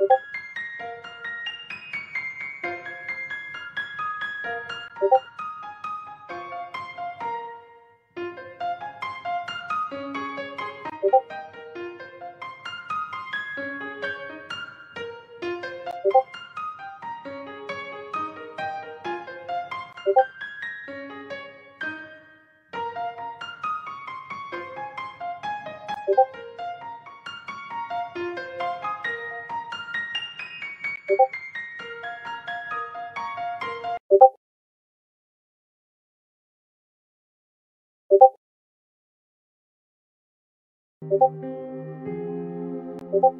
you 오버 오버